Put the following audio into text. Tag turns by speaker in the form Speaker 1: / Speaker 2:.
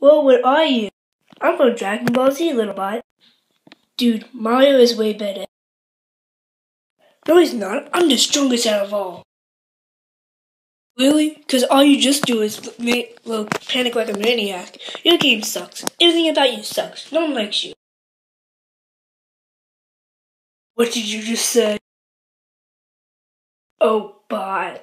Speaker 1: Well, what are you? I'm from Dragon Ball Z, little bot. Dude, Mario is way better. No, he's not. I'm the strongest out of all. Really? Because all you just do is make, well, panic like a maniac. Your game sucks. Everything about you sucks. No one likes you. What did you just say? Oh, bot.